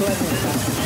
加えました。